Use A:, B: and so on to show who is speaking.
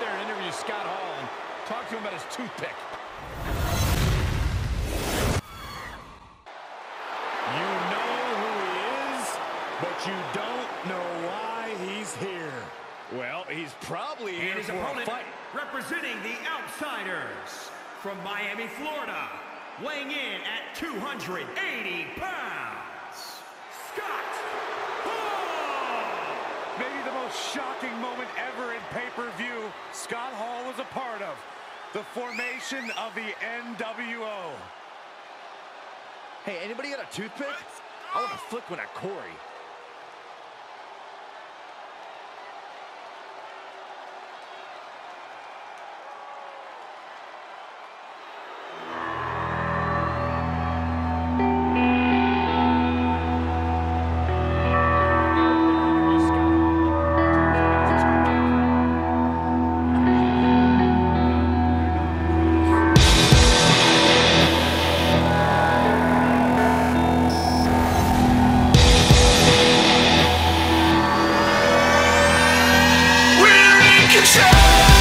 A: there and interview Scott Hall and talk to him about his toothpick.
B: You know who he is, but you don't know why he's here.
C: Well, he's probably here
D: And his
C: for a fight.
D: representing the Outsiders, from Miami, Florida, weighing in at 280 pounds, Scott Hall!
E: Maybe the most shocking moment ever in pay-per-view Scott Hall was a part of. The formation of the NWO.
C: Hey, anybody got a toothpick? I want to flick one at Corey. you